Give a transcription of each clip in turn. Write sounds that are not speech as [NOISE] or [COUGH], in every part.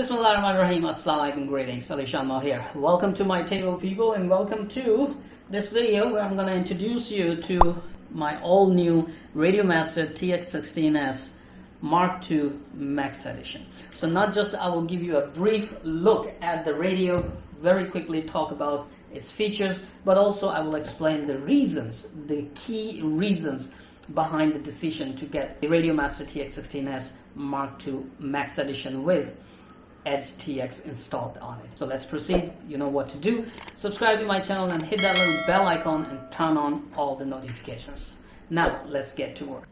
Bismillah ar-Rahman rahim Assalamu alaikum greetings Alishan Mao here. Welcome to my table people and welcome to this video where I'm going to introduce you to my all new Radiomaster TX16S Mark II Max Edition. So not just I will give you a brief look at the radio very quickly talk about its features but also I will explain the reasons the key reasons behind the decision to get the Radiomaster TX16S Mark II Max Edition with Edge TX installed on it. So let's proceed. You know what to do. Subscribe to my channel and hit that little bell icon and turn on all the notifications. Now let's get to work.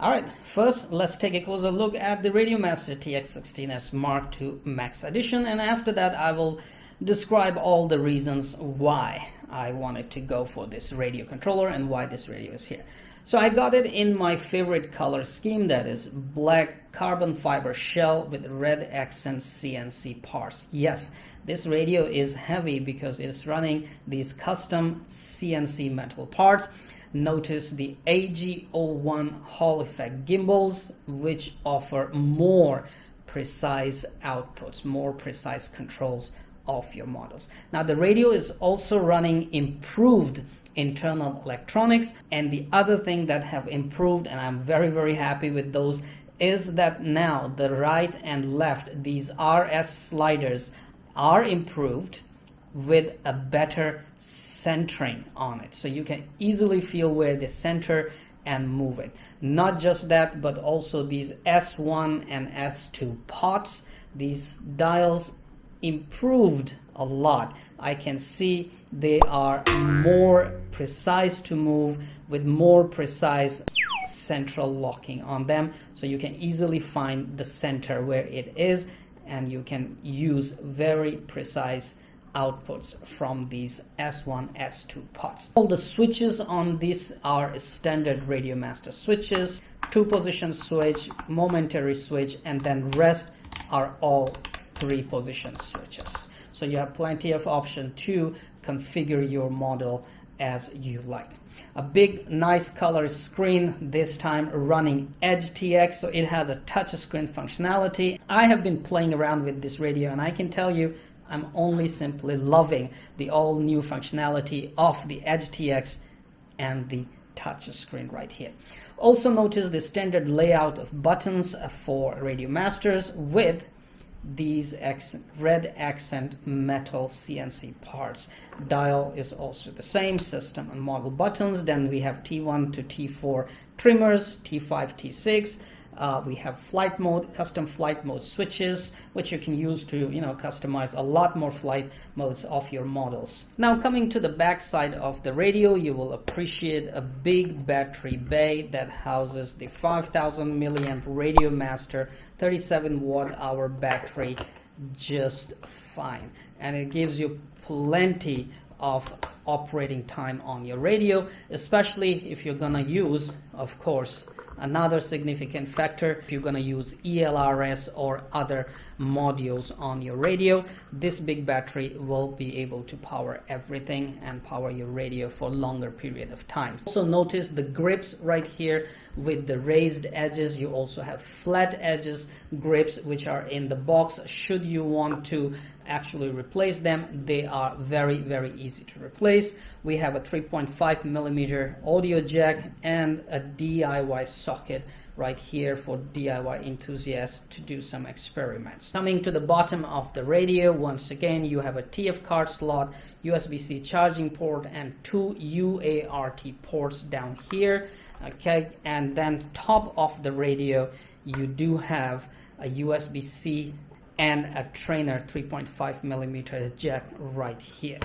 Alright, first let's take a closer look at the Radiomaster TX16S Mark II Max Edition and after that I will describe all the reasons why I wanted to go for this radio controller and why this radio is here. So I got it in my favorite color scheme that is black carbon fiber shell with red accent CNC parts. Yes, this radio is heavy because it's running these custom CNC metal parts. Notice the AG01 Hall effect gimbals which offer more precise outputs, more precise controls of your models. Now the radio is also running improved internal electronics. And the other thing that have improved, and I'm very, very happy with those, is that now the right and left, these RS sliders are improved with a better centering on it. So you can easily feel where the center and move it. Not just that, but also these S1 and S2 pots, these dials improved a lot. I can see they are more precise to move with more precise central locking on them so you can easily find the center where it is and you can use very precise outputs from these S1, S2 pots. All the switches on this are standard Radiomaster switches, two position switch, momentary switch, and then rest are all three position switches. So you have plenty of option to configure your model as you like. A big nice color screen this time running Edge TX so it has a touch screen functionality. I have been playing around with this radio and I can tell you I'm only simply loving the all new functionality of the Edge TX and the touch screen right here. Also notice the standard layout of buttons for Radio Masters with these accent, red accent metal CNC parts. Dial is also the same system and model buttons. Then we have T1 to T4 trimmers, T5, T6, uh, we have flight mode, custom flight mode switches, which you can use to, you know, customize a lot more flight modes of your models. Now coming to the back side of the radio, you will appreciate a big battery bay that houses the 5000 milliamp Radio Master 37 watt hour battery just fine. And it gives you plenty of operating time on your radio, especially if you're gonna use, of course, Another significant factor, if you're going to use ELRS or other modules on your radio, this big battery will be able to power everything and power your radio for longer period of time. Also notice the grips right here with the raised edges. You also have flat edges grips which are in the box. Should you want to actually replace them, they are very, very easy to replace. We have a 3.5 millimeter audio jack and a DIY socket right here for DIY enthusiasts to do some experiments. Coming to the bottom of the radio, once again, you have a TF card slot, USB-C charging port, and two UART ports down here. Okay, and then top of the radio, you do have a USB-C and a trainer 3.5 millimeter jack right here.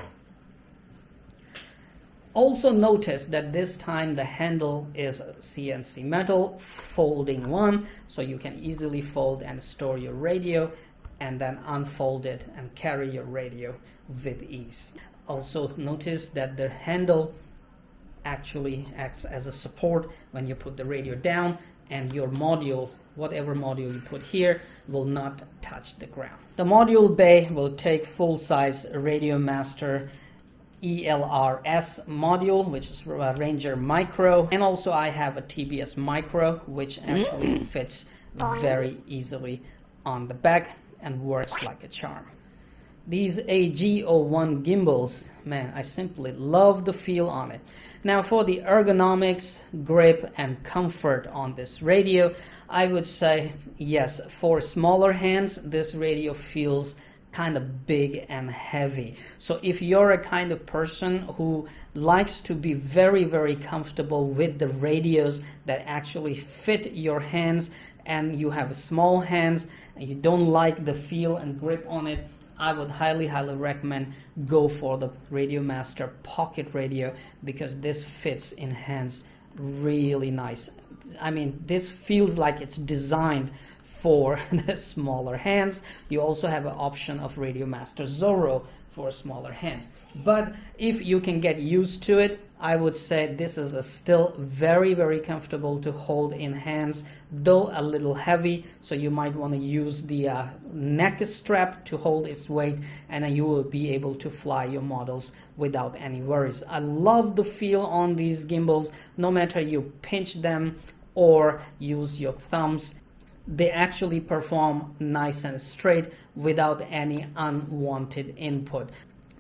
Also notice that this time the handle is CNC metal folding one so you can easily fold and store your radio and then unfold it and carry your radio with ease. Also notice that the handle actually acts as a support when you put the radio down and your module whatever module you put here will not touch the ground. The module bay will take full-size Radio Master ELRS module, which is uh, Ranger Micro. And also I have a TBS Micro, which mm. actually fits very easily on the back. and works like a charm. These AG01 gimbals, man, I simply love the feel on it. Now for the ergonomics, grip and comfort on this radio, I would say yes, for smaller hands, this radio feels kind of big and heavy. So if you're a kind of person who likes to be very, very comfortable with the radios that actually fit your hands and you have small hands and you don't like the feel and grip on it, I would highly, highly recommend go for the Radio Master Pocket Radio because this fits in hands really nice. I mean, this feels like it's designed for [LAUGHS] the smaller hands. You also have an option of Radio Master Zorro for smaller hands. But if you can get used to it, I would say this is still very, very comfortable to hold in hands, though a little heavy. So you might want to use the uh, neck strap to hold its weight, and you will be able to fly your models without any worries. I love the feel on these gimbals, no matter you pinch them or use your thumbs they actually perform nice and straight without any unwanted input.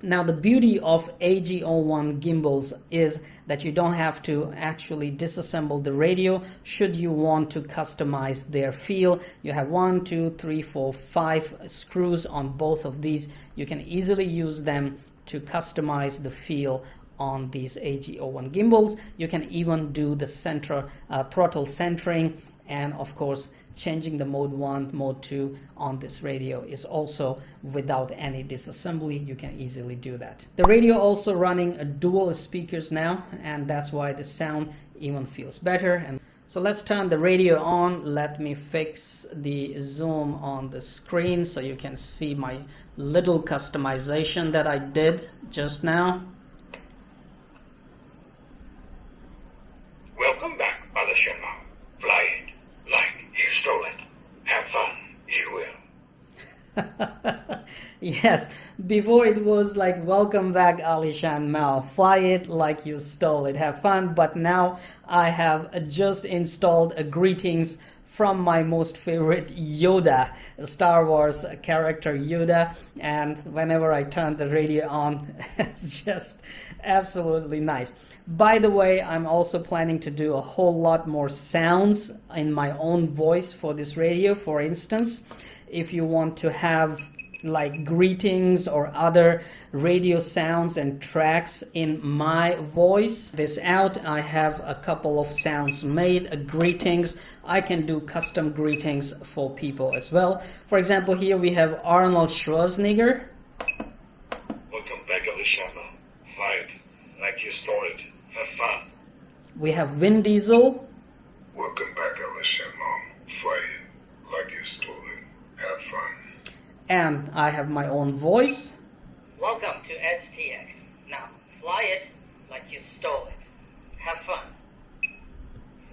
Now the beauty of AG01 gimbals is that you don't have to actually disassemble the radio should you want to customize their feel. You have one, two, three, four, five screws on both of these. You can easily use them to customize the feel on these AG01 gimbals. You can even do the center uh, throttle centering and of course changing the mode 1 mode 2 on this radio is also without any disassembly. You can easily do that. The radio also running a dual speakers now and that's why the sound even feels better. And so let's turn the radio on. Let me fix the zoom on the screen so you can see my little customization that I did just now. Welcome back, Alishama. Fly it like you stole it. Have fun, you will. [LAUGHS] yes, before it was like welcome back Alishan Mal, fly it like you stole it, have fun. But now I have just installed a greetings from my most favorite Yoda, Star Wars character Yoda, and whenever I turn the radio on, [LAUGHS] it's just absolutely nice. By the way, I'm also planning to do a whole lot more sounds in my own voice for this radio. For instance, if you want to have like greetings or other radio sounds and tracks in my voice. This out, I have a couple of sounds made, uh, greetings. I can do custom greetings for people as well. For example, here we have Arnold Schwarzenegger. Welcome back, Alishama. Fight like you it. Have fun. We have Vin Diesel. Welcome back, Alishama. Fight like you stole it. Have fun and I have my own voice. Welcome to Edge TX. Now, fly it like you stole it. Have fun.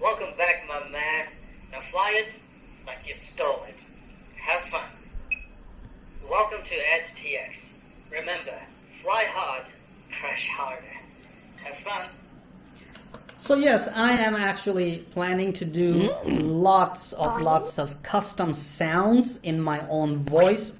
Welcome back, my man. Now fly it like you stole it. Have fun. Welcome to Edge TX. Remember, fly hard, crash harder. Have fun. So yes, I am actually planning to do lots of lots of custom sounds in my own voice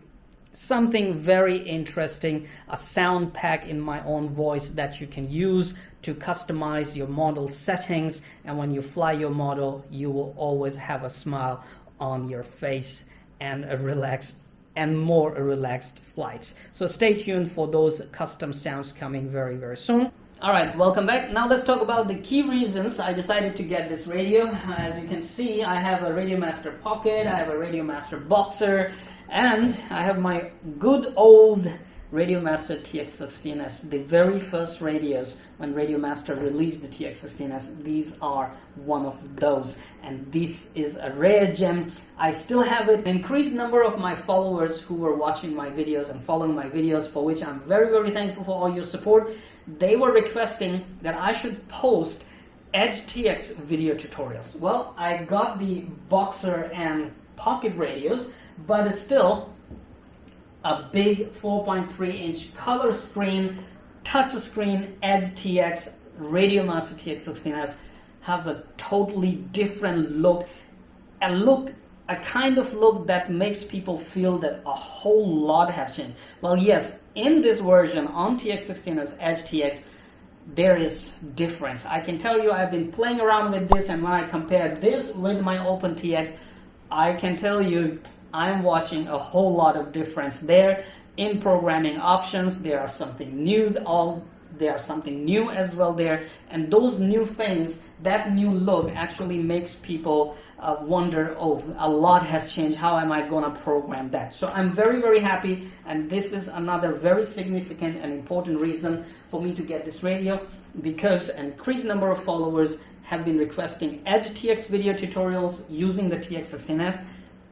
something very interesting, a sound pack in my own voice that you can use to customize your model settings. And when you fly your model, you will always have a smile on your face and a relaxed and more relaxed flights. So stay tuned for those custom sounds coming very, very soon. All right, welcome back. Now let's talk about the key reasons I decided to get this radio. As you can see, I have a Radiomaster Pocket, I have a Radiomaster Boxer, and I have my good old Radiomaster TX16S, the very first radios when Radiomaster released the TX16S. These are one of those, and this is a rare gem. I still have it. Increased number of my followers who were watching my videos and following my videos, for which I'm very, very thankful for all your support. They were requesting that I should post Edge TX video tutorials. Well, I got the Boxer and Pocket radios but it's still a big 4.3 inch color screen, touch screen Edge TX Radiomaster TX16S has a totally different look, a look a kind of look that makes people feel that a whole lot have changed. Well, yes, in this version on TX16S Edge TX, there is difference. I can tell you I've been playing around with this and when I compare this with my OpenTX, I can tell you I'm watching a whole lot of difference there. In programming options, there are something new, all there are something new as well there. And those new things, that new look actually makes people uh, wonder, oh, a lot has changed. How am I going to program that? So I'm very, very happy. And this is another very significant and important reason for me to get this radio because an increased number of followers have been requesting Edge TX video tutorials using the TX16S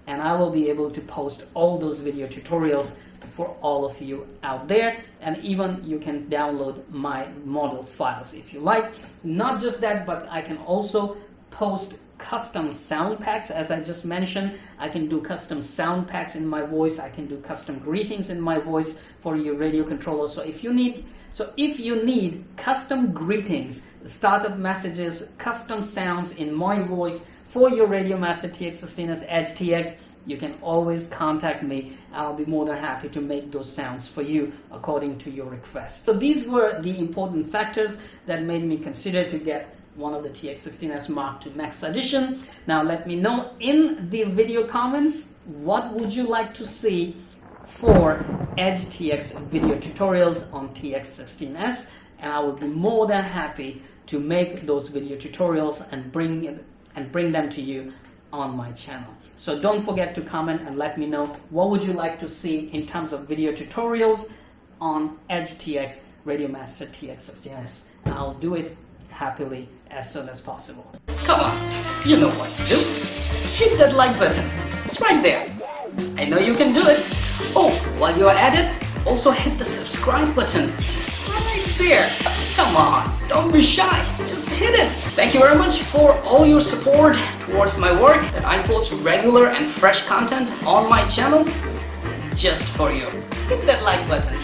and I will be able to post all those video tutorials for all of you out there. And even you can download my model files if you like. Not just that but I can also post custom sound packs. As I just mentioned I can do custom sound packs in my voice. I can do custom greetings in my voice for your radio controller. So if you need so if you need custom greetings startup messages custom sounds in my voice for your Radio Master TX16S Edge TX, you can always contact me. I'll be more than happy to make those sounds for you according to your request. So these were the important factors that made me consider to get one of the TX16S Mark II Max Edition. Now let me know in the video comments what would you like to see for Edge TX video tutorials on TX16S and I will be more than happy to make those video tutorials and bring it and bring them to you on my channel. So don't forget to comment and let me know what would you like to see in terms of video tutorials on Edge TX Radio Master TX16S. I'll do it happily as soon as possible. Come on, you know what to do. Hit that like button. It's right there. I know you can do it. Oh, while you're at it, also hit the subscribe button right there. Come on, don't be shy, just hit it. Thank you very much for all your support towards my work that I post regular and fresh content on my channel just for you. Hit that like button